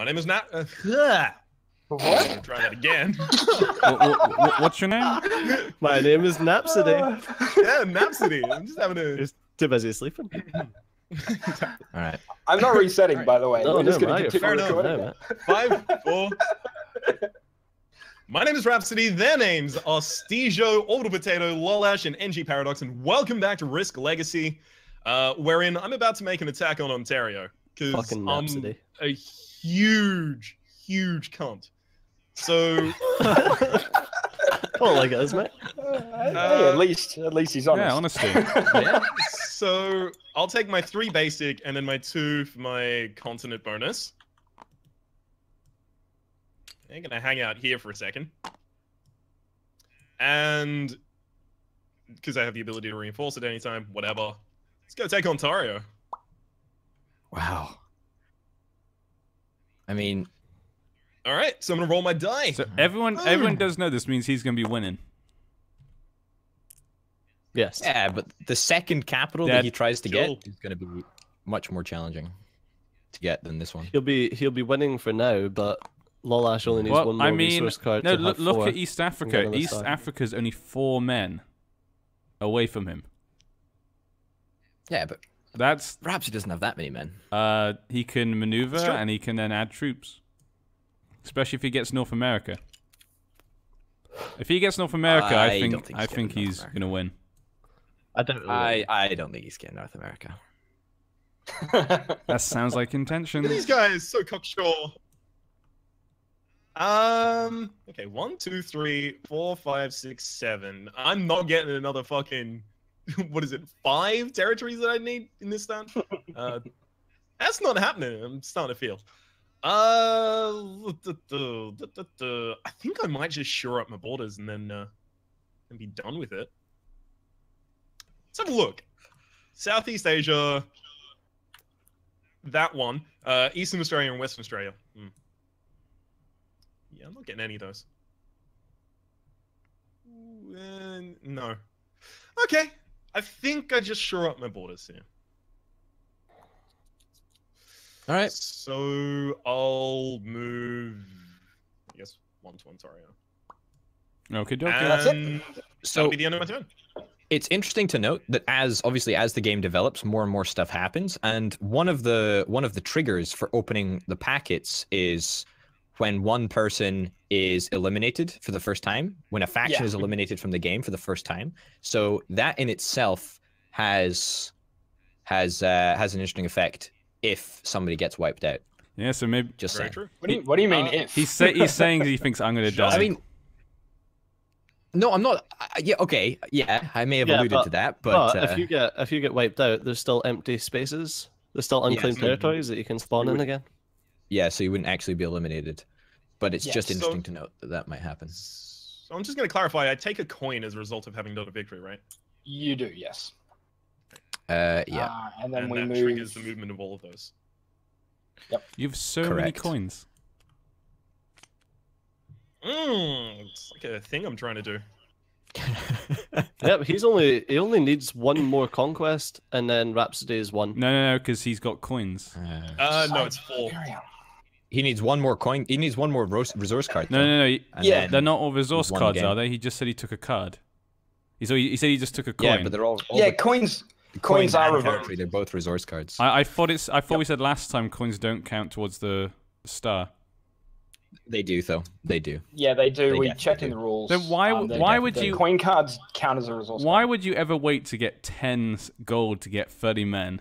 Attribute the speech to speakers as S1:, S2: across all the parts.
S1: My name is Nat. Uh,
S2: What?
S1: I'm try that again.
S3: Wh- wh- wh- what's your name?
S4: My name is Napsody.
S1: yeah, Napsody. I'm just having a.
S4: Just too busy sleeping.
S5: All right.
S2: I'm not resetting, by the way.
S4: No,
S2: We're just gonna
S4: Mario,
S2: continue
S1: fair
S2: recording.
S4: no,
S1: Five, four. My name is Rhapsody. Their names are Steejo, Orbital Potato, Lolash, and NG Paradox, and welcome back to Risk Legacy, uh, wherein I'm about to make an attack on Ontario because
S4: Fucking
S1: I'm
S4: Napsody.
S1: a huge, huge cunt. So
S4: Oh, like it is, mate.
S2: Uh, hey, at least, at least he's honest.
S3: Yeah, honesty.
S5: Yeah.
S1: So I'll take my three basic and then my two for my continent bonus. I'm gonna hang out here for a second. And because I have the ability to reinforce at any time, whatever. Let's go take Ontario.
S5: Wow. I mean,
S1: All right, so I'm gonna roll my die.
S3: So everyone, everyone does know this means he's gonna be winning.
S4: Yes.
S5: yeah, but the second capital that
S3: That-
S5: he tries to
S1: Joel.
S5: get is going to be much more challenging to get than this one.
S4: He'll be he'll be winning for now, but Lolash only needs
S3: Well,
S4: one more
S3: I mean,
S4: resource card
S3: no.
S4: to
S3: Look,
S4: have
S3: look
S4: four.
S3: at East Africa.
S4: get on the
S3: East
S4: side.
S3: Africa's only four men away from him.
S5: Yeah, but
S3: That's
S5: Rhapsody doesn't have that many men.
S3: uh, he can maneuver and he can then add troops, especially if he gets North America. If he gets North America, I,
S5: I
S3: think,
S5: think
S3: I
S5: he's
S3: think
S5: North
S3: he's
S5: America.
S3: gonna win.
S4: I don't. Really
S5: I I don't think he's getting North America.
S3: That sounds like
S1: Look at these
S3: intentions.
S1: guys, so cocksure. Um. Okay, one, two, three, four, five, six, seven. I'm not getting another fucking. What is it? Five territories that I need in this stand. Uh, that's not happening. I'm starting to feel. Uh. I think I might just shore up my borders and then uh, and be done with it. Let's have a look. Southeast Asia. That one. Uh, Eastern Australia and Western Australia. Hmm. Yeah, I'm not getting any of those. Ooh, uh, no. Okay. I think I just shore up my borders here.
S5: All right.
S1: So I'll move. I guess one to Ontario.
S3: Okay, okay.
S2: That's it.
S1: And
S5: So
S1: that'll be the end of my turn.
S5: it's interesting to note that as obviously as the game develops, more and more stuff happens, and one of the one of the triggers for opening the packets is when one person is eliminated for the first time, when a faction
S2: Yeah.
S5: is eliminated from the game for the first time. So that in itself has has uh, has an interesting effect if somebody gets wiped out.
S3: Yeah, so maybe
S5: Just
S1: Very
S5: saying.
S1: true.
S2: what, do you, what do you mean
S1: Uh,
S2: if?
S3: he's say, he's saying he thinks I'm gonna die.
S5: I mean, no, I'm not. I- Yeah, okay, yeah, I may have
S4: Yeah,
S5: alluded
S4: but-
S5: to that, but,
S4: But
S5: uh,
S4: if you get if you get wiped out, there's still empty spaces. There's still unclaimed
S5: mhm.
S4: territories that you can spawn
S5: You
S4: in
S5: would-
S4: again.
S5: yeah, so you wouldn't actually be eliminated. But it's
S2: Yeah,
S5: just
S1: so-
S5: interesting to note that that might happen.
S1: So I'm just going to clarify. I take a coin as a result of having done a victory, right?
S2: You do, yes.
S5: Uh, yeah.
S2: Uh, and then
S1: and
S2: we
S1: that
S2: move.
S1: triggers the movement of all of those. Yep.
S3: you have so many coins.
S1: Mm, it's like a thing I'm trying to do.
S4: Yep, he's only he only needs one more conquest, and then Rhapsody is one.
S3: No, no, no, because he's got coins.
S5: Uh,
S1: Uh, no, it's four.
S2: Siberia.
S5: he needs one more coin. He needs one more resource card.
S3: No,
S5: though,
S3: no, no. he-
S5: and
S2: Yeah.
S3: They're not all resource cards,
S5: again.
S3: are they? He just said he took a card. He so he, he said he just took a coin.
S5: Yeah, but they're all. all
S2: Yeah,
S5: the
S2: coins.
S5: coins
S2: Coins are
S5: and
S2: reversed.
S5: They're both resource cards.
S3: I, I thought it's. I thought we said last time coins don't count towards the star.
S5: They do, though. They do.
S2: Yeah, they do.
S5: They
S2: we
S5: definitely
S2: checked in the rules.
S3: Then why
S2: Um,
S3: would- why would you-
S2: Coin cards count as a resource.
S3: Why would you ever wait to get ten gold to get thirty men?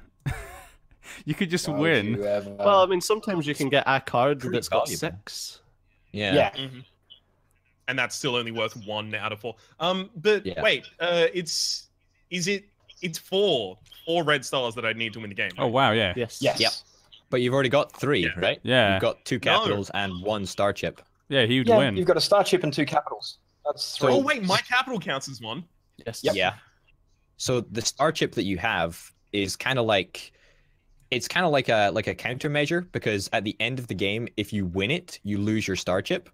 S3: you could just
S2: Why would
S3: win.
S2: ever-
S4: Well, I mean, sometimes you can get a card
S5: pretty
S4: that's got
S5: valuable.
S4: six.
S5: Yeah.
S2: yeah.
S1: Mhm. And that's still only worth one out of four. Um, but
S5: Yeah.
S1: wait, uh, it's is it? It's four, four red stars that I need to win the game.
S3: Oh wow, yeah,
S4: Yes.
S2: Yes.
S5: Yep. But you've already got three,
S1: Yeah.
S5: right?
S3: yeah,
S5: You've got two
S1: No.
S5: capitals and one star chip.
S3: yeah. He would
S2: Yeah,
S3: win.
S2: you've got a star chip and two capitals. That's three.
S1: Oh wait, my capital counts as one.
S4: Yes.
S2: Yep.
S5: Yeah. So the star chip that you have is kind of like it's kind of like a like a countermeasure because at the end of the game, if you win it, you lose your star chip.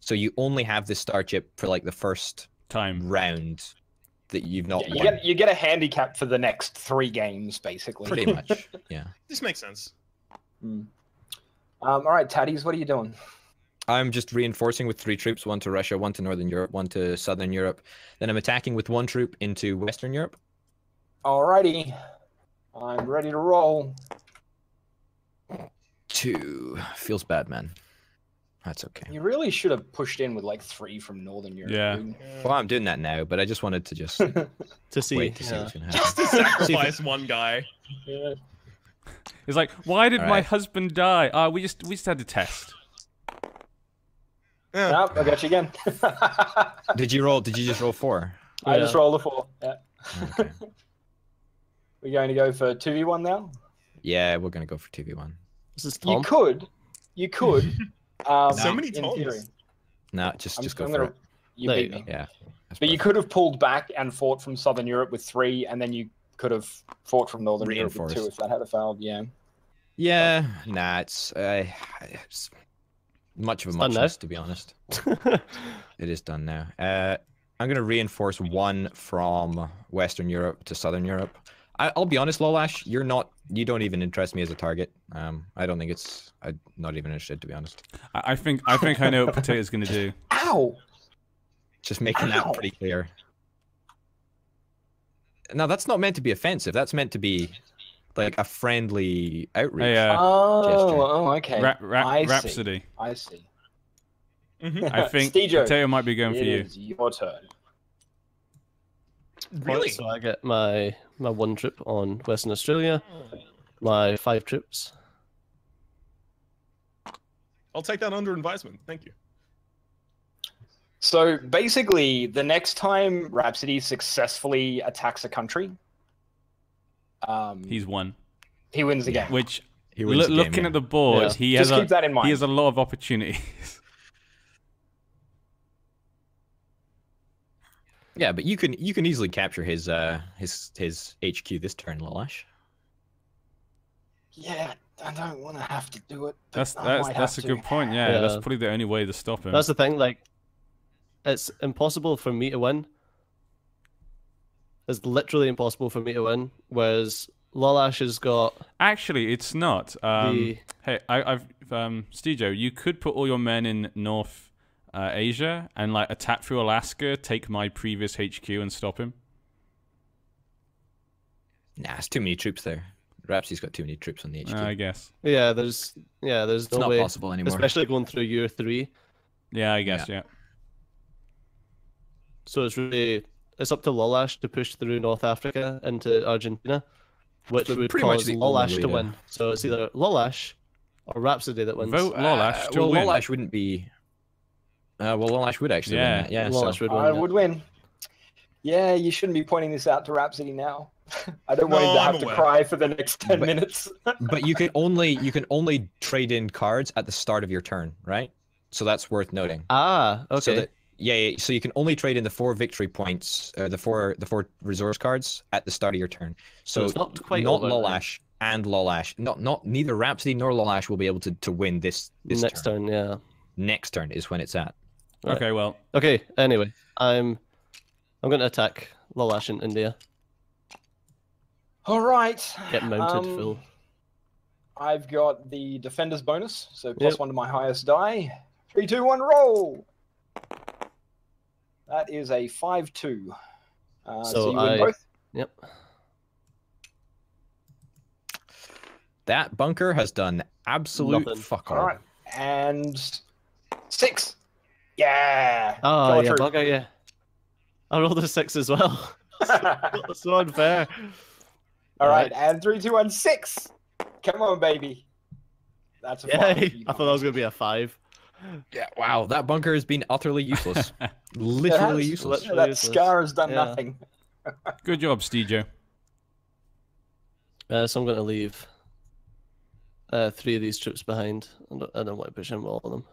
S5: So you only have this star chip for like the first
S3: Time.
S5: round that you've not
S2: Yeah, you
S5: won.
S2: get you get a handicap for the next three games, basically.
S5: Pretty much. Yeah.
S1: This makes sense.
S2: Mm. Um, all right, Taddies, what are you doing?
S5: I'm just reinforcing with three troops, one to Russia, one to Northern Europe, one to Southern Europe. Then I'm attacking with one troop into Western Europe.
S2: Alrighty. I'm ready to roll.
S5: Two. Feels bad, man. That's okay.
S2: You really should have pushed in with like three from Northern Europe.
S3: Yeah.
S2: dude.
S5: Well, I'm doing that now, but I just wanted to just
S4: To see.
S5: wait to see what's gonna happen.
S1: Just to sacrifice one guy.
S2: Yeah.
S3: It's like, why did my husband die? Ah, we just we just had to test.
S1: Yeah.
S2: Nope, I got you again.
S5: Did you roll? Did you just roll four?
S2: I just rolled a four. Yeah.
S5: Okay.
S2: We're going to go for 2v1 now?
S5: yeah, we're gonna go for two v one.
S4: This is
S2: You could. You could. Um,
S1: So many
S2: in
S1: Toms.
S2: theory.
S5: No, just
S2: I'm,
S5: just go
S2: I'm
S5: for
S2: gonna,
S5: it.
S2: You beat me.
S5: Yeah. that's
S2: But you could have pulled back and fought from Southern Europe with three, and then you could have fought from Northern Europe with two if that had failed. Yeah.
S5: Yeah, nah, it's, uh, it's much of a
S4: It's done
S5: muchness, to be honest. It is done now. Uh, I'm going to reinforce one from Western Europe to Southern Europe. I, I'll be honest, Lolash, you're not. You don't even interest me as a target. Um, I don't think it's. I'm not even interested, to be honest.
S3: I, I think I think I know what Potato's gonna do.
S2: Ow!
S5: Just making
S2: Ow.
S5: that pretty clear. Now, that's not meant to be offensive. That's meant to be like a friendly outreach.
S3: Hey, uh,
S2: Oh, oh, okay.
S3: Ra- Ra-
S2: I see.
S3: Rhapsody.
S2: I see.
S1: Mhm.
S3: I think
S2: Steejo,
S3: Potato might be going for you.
S2: is your turn.
S1: Really?
S4: So I get my my one trip on Western Australia, my five trips.
S1: I'll take that under advisement. Thank you.
S2: So basically, the next time Rhapsody successfully attacks a country, um,
S3: He's won.
S2: he wins the game.
S3: Which,
S5: He
S3: loo-
S5: wins the game,
S3: looking
S5: yeah.
S3: at the board,
S4: Yeah.
S3: he
S2: Just
S3: has
S2: keep
S3: a
S2: that in mind.
S3: he has a lot of opportunities.
S5: Yeah, but you can you can easily capture his uh his his HQ this turn, Lolash.
S2: Yeah, I don't want to have to do it.
S3: That's that's that's a
S2: to.
S3: good point. Yeah, that's probably the only way to stop him.
S4: That's the thing. Like, it's impossible for me to win. It's literally impossible for me to win. Whereas Lolash has got
S3: Actually, it's not. Um,
S4: the
S3: Hey, I, I've um, Steejo, you could put all your men in North uh, Asia and like attack through Alaska, take my previous HQ, and stop him.
S5: Nah, it's too many troops there. Rhapsody's got too many troops on the HQ.
S3: Uh, I guess.
S4: yeah. There's yeah. There's
S5: it's
S4: no
S5: not
S4: way,
S5: possible anymore.
S4: especially going through year three.
S3: Yeah, I guess. Yeah.
S4: So it's really it's up to Lolash to push through North Africa into Argentina, which would
S5: Pretty
S4: cause
S5: the
S4: Lolash to
S5: to-
S4: win. So it's either Lolash or Rhapsody that wins.
S3: Vote Lolash
S5: Uh,
S3: to
S5: well,
S3: win.
S5: Lolash wouldn't be. Uh, well, Lolash would actually
S3: Yeah.
S5: win that. Yeah,
S4: Lolash
S5: so-
S4: would win.
S2: I
S4: yeah.
S2: would win. Yeah, you shouldn't be pointing this out to Rhapsody now. I don't want
S1: No,
S2: him to
S1: I'm
S2: have
S1: aware.
S2: to cry for the next ten
S5: But-
S2: minutes.
S5: but you can only you can only trade in cards at the start of your turn, right? So that's worth noting.
S4: Ah, okay.
S5: So that, yeah, yeah, so you can only trade in the four victory points, uh, the four the four resource cards at the start of your turn. So,
S4: So it's not quite
S5: not. Lolash and Lolash, not not neither Rhapsody nor Lolash will be able to, to win this this
S4: Next
S5: turn.
S4: turn, yeah.
S5: Next turn is when it's at.
S4: Right.
S3: Okay, well,
S4: Okay. Anyway, I'm I'm going to attack Lolash in India.
S2: All right.
S4: Get mounted
S2: um,
S4: full.
S2: I've got the defender's bonus, so plus
S4: Yep.
S2: one to my highest die. Three, two, one, roll. That is a five-two. Uh, so,
S4: So
S2: you win
S4: I-
S2: both.
S4: Yep.
S5: That bunker has done absolute
S4: Nothing.
S5: fuck
S2: All
S5: all.
S2: right, and six. Yeah.
S4: Oh,
S2: Follow
S4: yeah,
S2: through.
S4: bugger, yeah. I rolled a six as well. That's so unfair.
S2: All right,
S4: Alright.
S2: and three, two, one, six. Come on, baby. That's a five.
S4: Yay! I thought that was going to be a five.
S5: Yeah, wow, that bunker has been utterly useless. Literally
S2: has.
S5: useless.
S2: Yeah, that
S4: useless.
S2: scar has done
S4: Yeah.
S2: nothing.
S3: good job, Steejo.
S4: Uh, so I'm going to leave uh, three of these troops behind. I don't, I don't want to push in with all of them.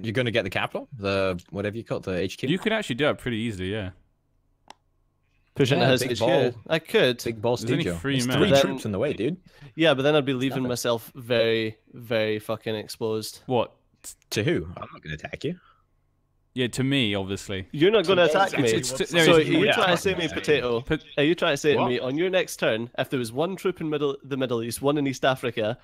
S5: You're gonna get the capital, the whatever you call it, the HQ.
S3: You could actually do it pretty easily, yeah.
S4: Push into
S5: Yeah,
S4: his
S5: big
S4: HQ.
S5: ball.
S4: I could.
S5: Big ball
S3: There's only three men.
S5: three
S4: Then-
S5: troops in the way, dude.
S4: Yeah, but then I'd be leaving
S5: Nothing.
S4: myself very, very fucking exposed.
S3: What?
S5: To who? I'm not gonna attack you.
S3: Yeah, to me, obviously.
S4: You're not going to attack me.
S3: it's- it's- no,
S4: so
S3: it's-
S4: are you
S3: yeah.
S4: trying to say me, potato?
S3: Pot-
S4: Are you trying to say to me on your next turn, if there was one troop in middle the Middle East, one in East Africa,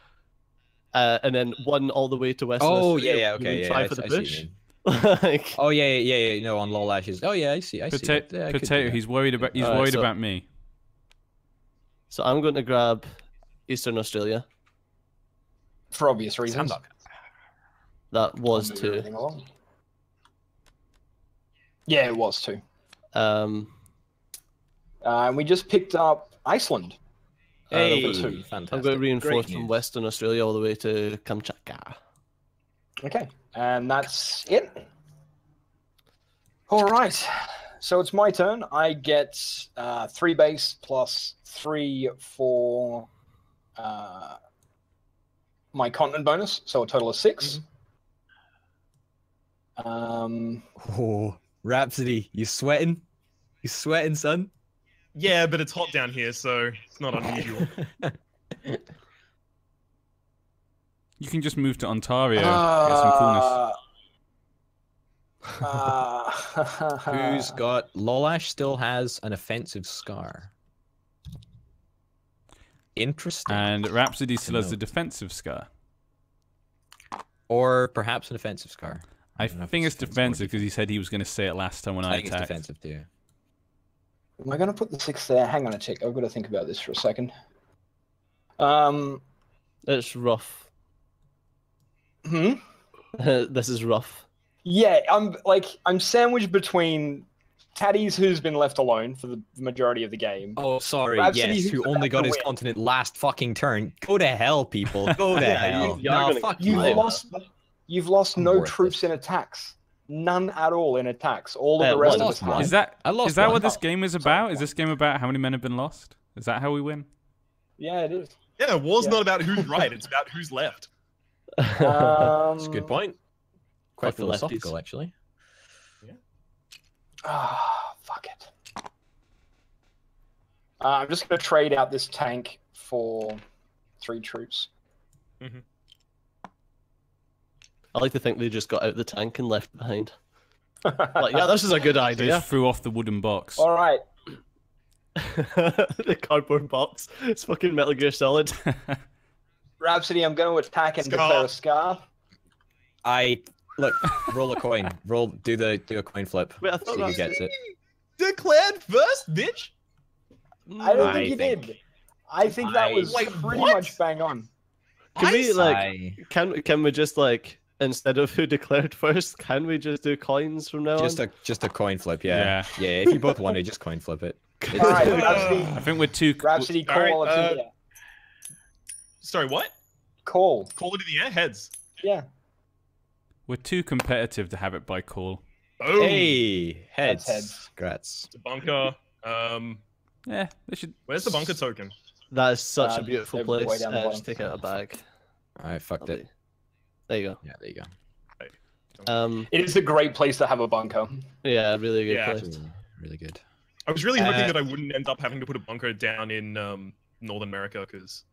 S4: uh, and then one all the way to Western
S5: Oh
S4: Australia,
S5: yeah, yeah, okay, yeah.
S4: Try
S5: I,
S4: for the
S5: I
S4: bush.
S5: you
S4: like,
S5: Oh yeah, yeah, yeah, yeah. No, on Lol Ashes. Oh yeah, I see. I see.
S3: Potato.
S5: Yeah, I could do
S3: potato.
S5: that.
S3: He's worried about. He's
S4: Alright,
S3: worried
S4: so-
S3: about me.
S4: so I'm going to grab Eastern Australia.
S2: For obvious reasons.
S4: That was
S2: Move
S4: two.
S2: Yeah, it was two.
S4: Um,
S2: Uh, and we just picked up Iceland. Uh,
S5: Hey,
S2: number two.
S5: fantastic.
S4: I'm going to reinforce from. Western Australia all the way to Kamchatka.
S2: Okay, and that's it. All right, so it's my turn. I get uh, three base plus three for uh, my continent bonus, so a total of 6 Um,
S5: Oh, Rhapsody, you sweating? You sweating, son?
S1: Yeah, but it's hot down here, so it's not unusual.
S3: You can just move to Ontario. get some coolness.
S2: uh, uh,
S5: Who's got Lolash still has an offensive scar. Interesting.
S3: And Rhapsody still has a defensive scar.
S5: or perhaps an offensive scar.
S3: I
S5: don't know if
S3: think it's
S5: it's defensive
S3: because he said he was going to say it last time when I,
S5: I think it's
S3: attacked.
S5: defensive too.
S2: Am I going to put the six there? Hang on a tick. I've got to think about this for a second. Um,
S4: It's rough.
S2: hmm?
S4: this is rough.
S2: Yeah, I'm like I'm sandwiched between Taddy's, who's been left alone for the majority of the game.
S5: Oh, sorry.
S2: Rhapsody,
S5: yes, who only got his
S2: win.
S5: continent last fucking turn. Go to hell, people. Go to
S4: Yeah,
S5: hell.
S4: you are
S5: no,
S4: gonna-
S5: fuck
S2: You've lost. You've lost
S5: I'm
S2: no
S5: worthless.
S2: troops in attacks. None at all in attacks. All of
S4: Uh,
S2: the rest of
S5: lost
S2: us
S5: one.
S3: Is that
S5: I lost
S3: is that
S5: one.
S3: what this game is about? Is this game about how many men have been lost? Is that how we win?
S2: Yeah, it is.
S1: yeah, war's
S2: Yeah.
S1: not about who's right; it's about who's left.
S2: Um,
S5: That's a good point. Quite
S4: Fucking lefties.
S5: philosophical, actually. Yeah.
S2: Ah, fuck it. Uh, I'm just going to trade out this tank for three troops.
S4: I like to think they just got out the tank and left behind. Like, yeah, this is a good
S3: They
S4: idea.
S3: just threw off the wooden box.
S2: All right.
S4: the cardboard box. It's fucking Metal Gear Solid.
S2: Rhapsody, I'm going to attack and
S1: Scar.
S2: declare a scar.
S5: I look. Roll a coin. Roll. Do the do a coin flip.
S4: Wait, I
S5: See
S4: thought
S5: who
S4: that
S5: gets it.
S1: Declared first, bitch.
S2: I don't
S5: I
S2: think you
S5: think-
S2: did. I think that
S5: I-
S2: was
S1: Wait,
S2: pretty
S1: what?
S2: much bang on.
S4: Can we like? Can can we just like instead of who declared first? Can we just do coins from now
S5: just
S4: on?
S5: a just a coin flip. Yeah. Yeah. if you both want to, just coin flip it.
S2: All right, Rhapsody,
S3: I think we're too.
S2: Rhapsody
S1: All right,
S2: call.
S1: uh,
S2: yeah.
S1: Sorry, what?
S2: Call.
S1: Call it in the air, heads.
S2: Yeah.
S3: We're too competitive to have it by call.
S1: Boom.
S5: Hey, heads.
S2: heads.
S5: Congrats.
S1: The bunker. Um,
S3: Yeah, they should.
S1: where's the bunker token?
S4: That is such
S2: Uh,
S4: a beautiful place.
S2: down the
S4: Uh, just
S2: bottom.
S4: take out a bag.
S5: I fucked it.
S4: There you go.
S5: Yeah, there you go.
S4: go. Um,
S2: It is a great place to have a bunker.
S4: yeah, really good
S1: Yeah.
S4: place.
S5: Ooh, Really good.
S1: I was really hoping
S5: Uh,
S1: that I wouldn't end up having to put a bunker down in um, Northern America because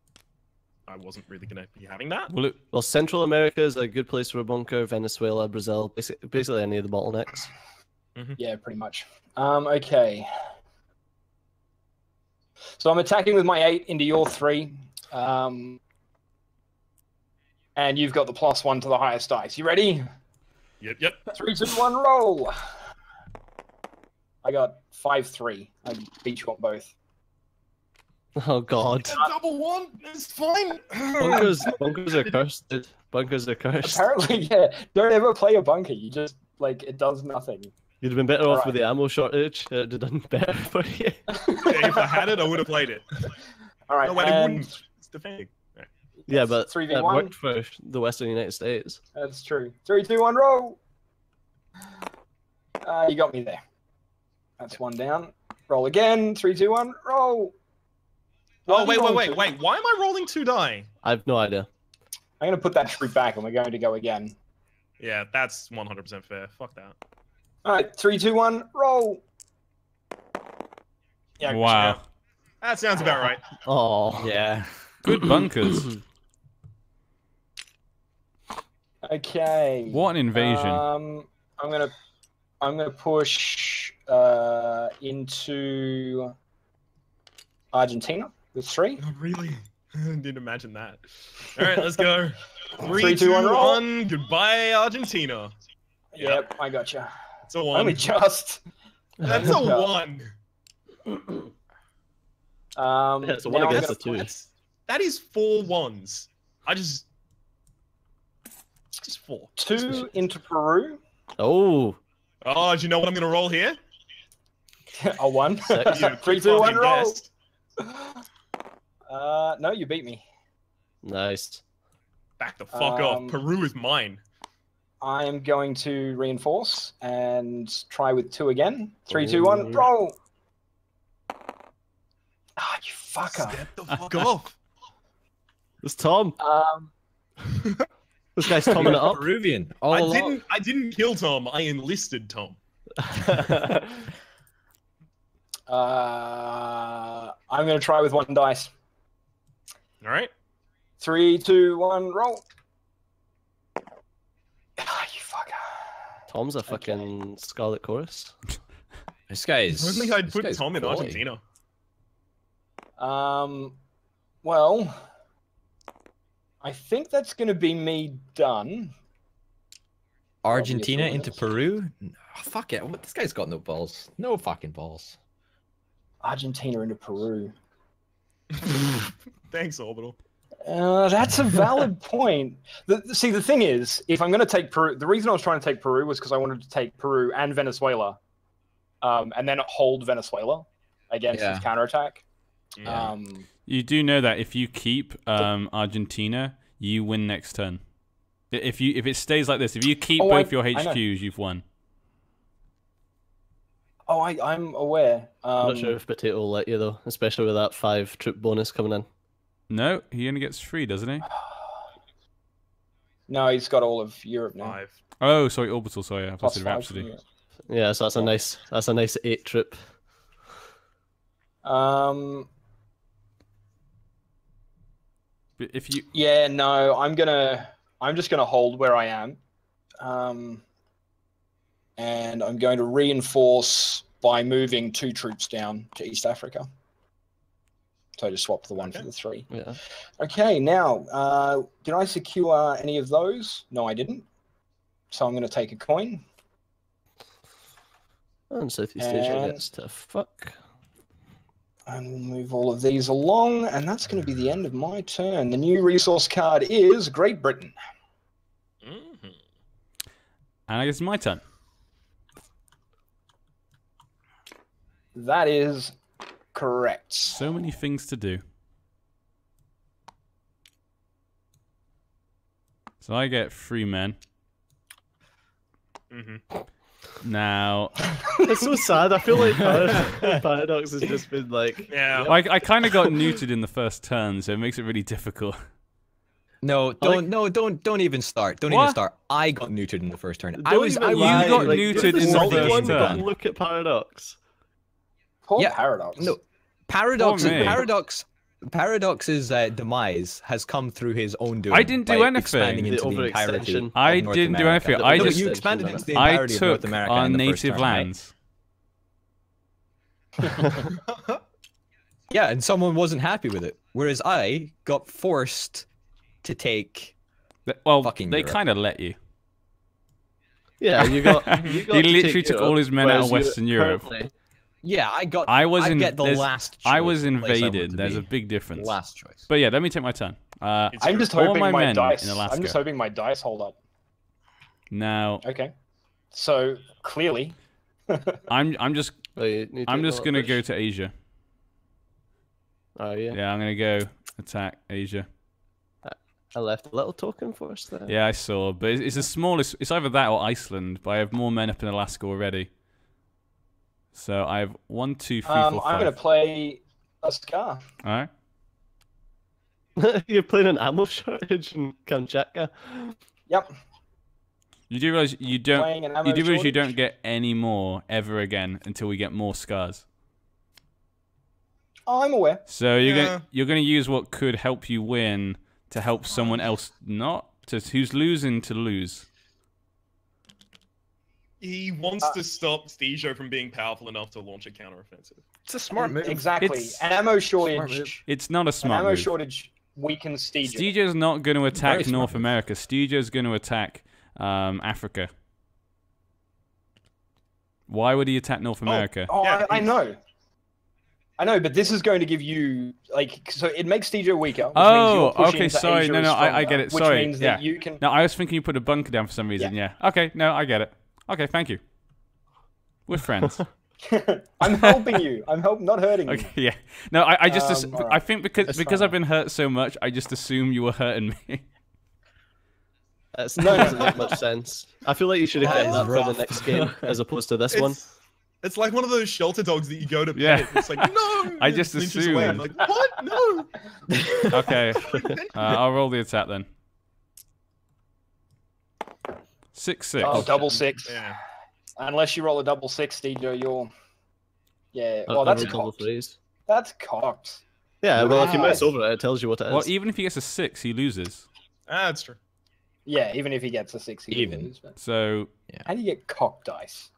S1: I wasn't really going to be having that.
S3: Well, it,
S4: Well, Central America is a good place for a bunker. Venezuela, Brazil, basically, basically any of the bottlenecks.
S2: Yeah, pretty much. Um, okay. So I'm attacking with my eight into your three. Um, and you've got the plus one to the highest dice. You ready?
S1: Yep, yep.
S2: Three, two, one, roll. I got five, three. I beat you on both.
S4: Oh God,
S1: double one is fine.
S4: bunkers, bunkers are cursed, dude. Bunkers are cursed.
S2: Apparently, yeah. Don't ever play a bunker. You just like it does nothing.
S4: You'd have been better off
S2: Alright.
S4: with the ammo shortage. It'd have done better for you.
S1: if I had it, I would have played it.
S2: All right.
S1: No, wait, it wouldn't. It's defending. Right.
S4: yeah, but
S2: three v
S4: that
S2: one.
S4: worked for the Western United States.
S2: That's true. Three, two, one, roll. Uh, you got me there. That's one down. Roll again. Three, two, one, roll.
S1: Oh, wait, wait, wait,
S2: rolling
S1: wait. Why am I rolling two die?
S4: I have no idea.
S2: I'm going to put that troop back and we're going to go again.
S1: Yeah, that's 100% fair. Fuck that.
S2: All right. Three, two, one, roll. Yeah.
S3: wow.
S1: That sounds about right.
S4: Oh,
S5: Yeah.
S3: Good bunkers.
S2: Okay.
S3: what an invasion.
S2: Um, I'm gonna, I'm gonna push uh, into Argentina with three.
S1: Oh, really? Didn't imagine that. All right, let's go. Three,
S2: Three, two,
S1: two,
S2: one, roll.
S1: one. Goodbye, Argentina.
S2: Yep, I got gotcha.
S1: It's a one.
S2: Only just.
S1: That's a one.
S2: Um,
S4: Yeah, it's a one
S2: now I'm
S4: against
S2: gonna-
S4: the two.
S1: That's, that is four ones. I just. Just four.
S2: two into Peru.
S4: Oh,
S1: Oh, do you know what I'm gonna roll here?
S2: a one. Three, two, one, roll. Uh, no, you beat me.
S4: nice.
S1: Back the fuck
S2: Um,
S1: off. Peru is mine.
S2: I am going to reinforce and try with two again. Three, two, one,
S4: Ooh.
S2: roll. Ah, you fucker.
S1: Step the fuck off.
S4: It's Tom.
S2: Um,
S4: This guy's tomming it up.
S5: Peruvian. All
S1: I
S5: along.
S1: didn't. I didn't kill Tom. I enlisted Tom.
S2: uh, I'm going to try with one dice.
S1: All right.
S2: Three, two, one, roll. Ah, you fucker.
S4: Tom's a fucking Scarlet Chorus.
S5: This guy is.
S1: If only I'd put Tom in. Argentina.
S2: Um, well, I think that's going to be me done.
S5: Argentina into Peru. Oh, fuck it. This guy's got no balls. No fucking balls.
S2: Argentina into Peru.
S1: Thanks, Orbital.
S2: Uh, that's a valid point. The, the- see, the thing is, if I'm going to take Peru, the reason I was trying to take Peru was because I wanted to take Peru and Venezuela, um, and then hold Venezuela against
S5: Yeah.
S2: his counterattack.
S1: Yeah.
S2: Um,
S3: You do know that if you keep um, Argentina, you win next turn. If you if it stays like this, if you keep
S2: Oh,
S3: both your
S2: I know.
S3: HQs, you've won.
S2: oh, I, I'm aware. Um,
S4: I'm not sure if Potato will let you though, especially with that five troop bonus coming in.
S3: No, he only gets three, doesn't he?
S2: No, he's got all of Europe now.
S1: Five.
S3: Oh, sorry, orbital. Sorry, I
S2: Plus
S3: posted Rhapsody.
S4: Yeah, so that's a nice that's a nice eight trip.
S2: Um,
S3: But if you
S2: yeah, no, I'm gonna, I'm just gonna hold where I am, um, and I'm going to reinforce by moving two troops down to East Africa. So I just swap the one for the three.
S4: Yeah.
S2: Okay, now, uh, did I secure any of those? No, I didn't. So I'm going to take a coin.
S4: And Southeast Asia
S2: And-
S4: gets to fuck.
S2: And we'll move all of these along, and that's going to be the end of my turn. The new resource card is Great Britain.
S1: Mhm.
S3: and I guess it's my turn.
S2: That is correct.
S3: So many things to do. So I get three men.
S1: Mhm.
S3: Now,
S4: It's so sad. I feel like Parad- Paradox has just been like
S1: Yeah.
S3: I, I kind of got neutered in the first turn, so it makes it really difficult.
S5: No, don't, no, don't, don't even start. Don't
S3: What?
S5: even start. I got neutered in the first turn. I
S4: Don't
S5: was, I was,
S4: lie,
S3: got
S4: like,
S3: neutered in the first
S4: one,
S3: turn.
S4: Look at Paradox.
S2: Poor
S5: Yeah,
S2: Paradox.
S5: no, paradox, paradox, paradox's uh, demise has come through his own doing.
S3: I didn't do anything.
S5: expanding into the entirety of
S3: I
S5: North
S3: didn't do anything.
S5: No,
S3: I
S5: no,
S3: just-
S5: you expanded into the
S3: I
S5: entirety of North
S3: took
S5: America
S3: our
S5: in the first
S3: native lands.
S5: Yeah, and someone wasn't happy with it, whereas I got forced to take.
S3: Well,
S5: Fucking
S3: they kind of let you.
S4: Yeah, you got. You got
S3: He literally
S4: take
S3: took
S4: Europe,
S3: all his men out of Western Europe.
S4: currently-
S5: Yeah, I got.
S3: I was in.
S5: get the last.
S3: I
S5: choice,
S3: was
S5: the I want
S3: invaded.
S5: to
S3: There's
S5: be.
S3: a big difference.
S5: last choice.
S3: But yeah, let me take my turn. Uh,
S2: I'm just
S3: All
S2: hoping
S3: my
S2: my,
S3: men
S2: dice.
S3: in
S2: I'm
S3: Alaska.
S2: just hoping my dice hold up.
S3: now
S2: Okay. So clearly,
S3: I'm I'm just
S4: Oh, you need to
S3: I'm just gonna
S4: push.
S3: go to Asia.
S4: Oh yeah.
S3: Yeah, I'm gonna go attack Asia.
S4: I left a little token for us there.
S3: Yeah, I saw, but it's, it's the smallest. It's either that or Iceland. But I have more men up in Alaska already. So I have one, two, three,
S2: um,
S3: four,
S2: I'm going to play a scar.
S3: All right.
S4: You're playing an ammo shortage in Kamchatka.
S2: Yep.
S3: You do realize you don't.
S2: Playing an ammo
S3: You do realize you don't get any more ever again until we get more scars.
S2: Oh, I'm aware.
S3: So you're
S1: Yeah.
S3: gonna you're gonna use what could help you win to help someone else not to who's losing to lose.
S1: He wants
S2: Uh,
S1: to stop Stejo from being powerful enough to launch a counteroffensive.
S5: It's a smart move.
S2: Exactly.
S3: It's-
S2: An ammo shortage.
S3: It's not a
S2: An
S3: smart
S2: ammo
S3: move.
S2: shortage. weaken Steejo.
S3: Steejo's not going to attack North
S5: move.
S3: America. Steejo's going to attack um, Africa. Why would he attack North America?
S2: Oh,
S1: Yeah,
S2: I, I know. I know, but this is going to give you like so it makes Steejo weaker. Which
S3: Oh,
S2: means you're
S3: okay, sorry.
S2: Asia
S3: No,
S2: is
S3: no, I- I get it.
S2: Which
S3: Sorry,
S2: means
S3: yeah.
S2: that you can.
S3: No, I was thinking you put a bunker down for some reason. Yeah. Okay. No, I get it. Okay, thank you. We're friends.
S2: I'm helping you. I'm help, not hurting you.
S3: Okay. Yeah. No, I, I just. ass-
S2: Um, alright.
S3: I think because
S2: That's
S3: because
S2: fine.
S3: I've been hurt so much, I just assume you were hurting me.
S4: That
S2: No, no,
S4: doesn't
S2: no.
S4: make much sense. I feel like you should have
S2: That
S4: kept
S2: is
S4: that for the next game as opposed to this one.
S1: It's, it's like one of those shelter dogs that you go to pet.
S3: Yeah.
S1: It's like, no!
S3: I
S1: and it
S3: just
S1: flinches away. I'm
S3: assumed.
S1: like, what? No!
S3: okay. Uh, I'll roll the attack then. Six six.
S2: Oh, double six.
S1: Yeah.
S2: Unless you roll a double six, Steejo, you're. Yeah.
S4: I-
S2: Well,
S4: I
S2: that's cocked.
S4: threes.
S2: That's cocked.
S4: Yeah, well, if you
S2: mess
S4: over it, it tells you what it is.
S3: Well, even if he gets a six, he loses.
S1: Ah, that's true.
S2: Yeah, even if he gets a six, he
S5: Even.
S2: can lose. But...
S3: So
S2: How do you get cocked dice?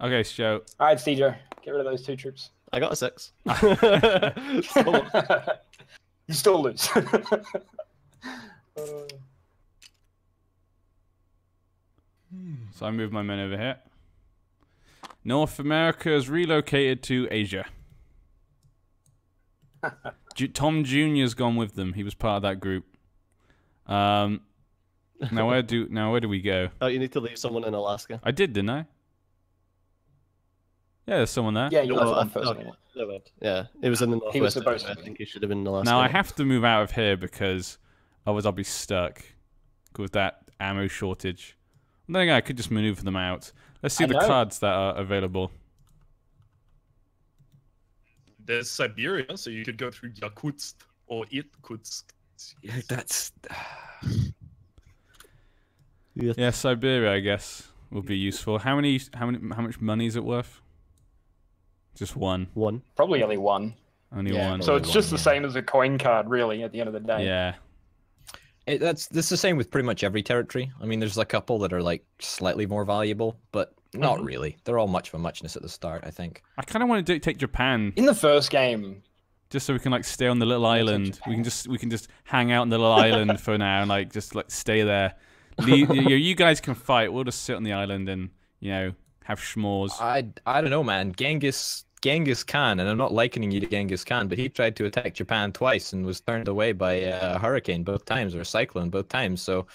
S3: okay, show.
S2: All right, Steejo, get rid of those two troops.
S4: I got a six.
S2: you still lose. Uh,
S3: So I move my men over here. North America is relocated to Asia. Ju- Tom Junior's gone with them. He was part of that group. Um, now where do now where do we go?
S4: oh, you need to leave someone in Alaska.
S3: I did, didn't I? Yeah, there's someone there.
S2: yeah, you left
S4: Oh,
S2: one
S4: I-
S2: person.
S4: okay, never. Yeah, it was in the northwest.
S2: He was supposed to
S4: I think he should have been in Alaska.
S3: Now I have to move out of here because otherwise I'll be stuck with that ammo shortage. Then again, I could just maneuver them out. Let's see
S2: I
S3: the
S2: know.
S3: cards that are available.
S1: There's Siberia, so you could go through Yakutsk or Irkutsk.
S5: Yeah, that's
S4: Yeah.
S3: Yeah, Siberia, I guess, would be useful. How many? How many? How much money is it worth? Just one.
S4: One.
S2: Probably only one.
S3: Only
S2: Yeah.
S3: one.
S2: So it's
S5: Only
S2: just
S5: one,
S2: the
S5: yeah.
S2: same as a coin card, really, at the end of the day.
S3: yeah.
S5: It, that's this is the same with pretty much every territory. I mean, there's a couple that are like slightly more valuable, but not
S2: Mhm.
S5: really. They're all much of a muchness at the start, I think.
S3: I kind of want to take Japan
S2: In the first game,
S3: just so we can like stay on the little island. We can just we can just hang out on the little island for now and like just like stay there. Leave, you, you guys can fight. We'll just sit on the island and you know have schmores.
S5: I I don't know, man. Genghis Genghis Khan, and I'm not likening you to Genghis Khan, but he tried to attack Japan twice and was turned away by a hurricane both times or a cyclone both times. So,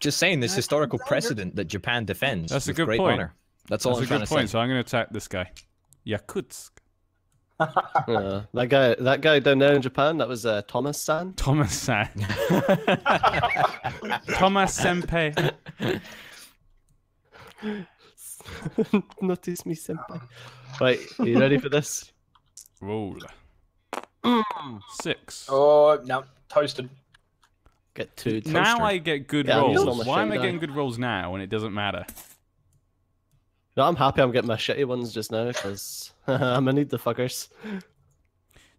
S5: just saying, this historical precedent that Japan defends.
S3: That's a good
S5: great
S3: point.
S5: honor. That's all
S3: That's
S5: I'm
S3: a good point.
S5: say.
S3: So I'm going to attack this guy, Yakutsk.
S4: Uh, that guy, that guy down there in Japan, that was uh, Thomas San.
S3: Thomas San. Thomas Senpai.
S4: Notice me, senpai. Right, are you ready for this?
S3: Roll. Six.
S2: oh no, toasted.
S4: Get two.
S3: now. I get good
S4: Yeah,
S3: rolls. Why am I getting
S4: now.
S3: good rolls now when it doesn't matter?
S4: No, I'm happy I'm getting my shitty ones just now because I'm gonna need the fuckers.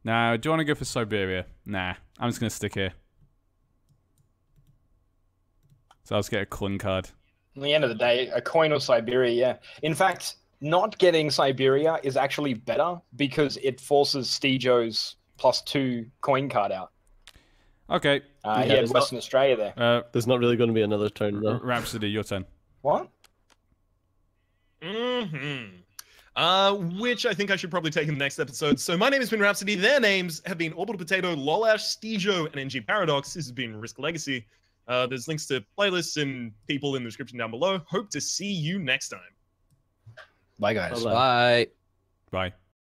S3: Now, do you want to go for Siberia? Nah, I'm just going to stick here. So I'll just get a coin card.
S2: At the end of the day, a coin or Siberia, yeah. In fact, not getting Siberia is actually better because it forces Steejo's plus two coin card out.
S3: Okay,
S2: Uh,
S4: Yeah,
S2: he had
S4: there's not-
S2: Western Australia there.
S3: uh,
S4: There's not really going to be another turn though.
S3: Rhapsody, your turn.
S2: What?
S1: hmm Uh, which I think I should probably take in the next episode. So my name has been Rhapsody. Their names have been Orbital Potato, Lolash, Steejo, and NG Paradox. This has been Risk Legacy. Uh, there's links to playlists and people in the description down below. Hope to see you next time.
S2: Bye, guys.
S4: Bye-bye.
S5: Bye.
S3: Bye.